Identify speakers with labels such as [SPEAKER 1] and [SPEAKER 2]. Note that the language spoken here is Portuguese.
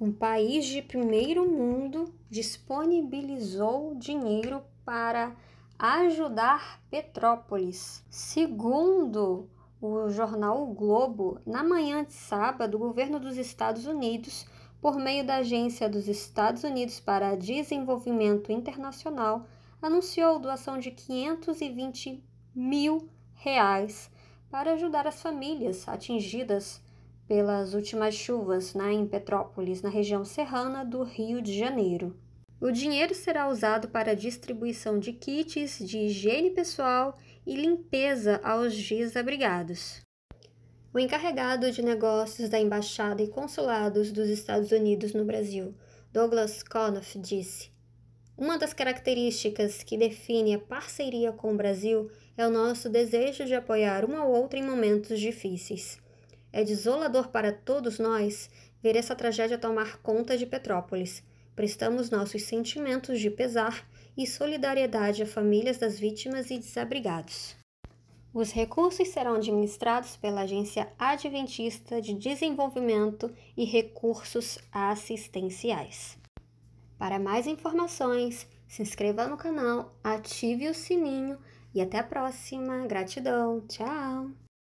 [SPEAKER 1] Um país de primeiro mundo disponibilizou dinheiro para ajudar Petrópolis. Segundo o jornal o Globo, na manhã de sábado, o governo dos Estados Unidos, por meio da Agência dos Estados Unidos para Desenvolvimento Internacional, anunciou doação de 520 mil reais para ajudar as famílias atingidas pelas últimas chuvas né, em Petrópolis, na região serrana do Rio de Janeiro. O dinheiro será usado para a distribuição de kits de higiene pessoal e limpeza aos desabrigados. O encarregado de negócios da Embaixada e Consulados dos Estados Unidos no Brasil, Douglas Conniff, disse: Uma das características que define a parceria com o Brasil é o nosso desejo de apoiar um ao outro em momentos difíceis. É desolador para todos nós ver essa tragédia tomar conta de Petrópolis Prestamos nossos sentimentos de pesar e solidariedade a famílias das vítimas e desabrigados. Os recursos serão administrados pela Agência Adventista de Desenvolvimento e Recursos Assistenciais. Para mais informações, se inscreva no canal, ative o sininho e até a próxima. Gratidão. Tchau!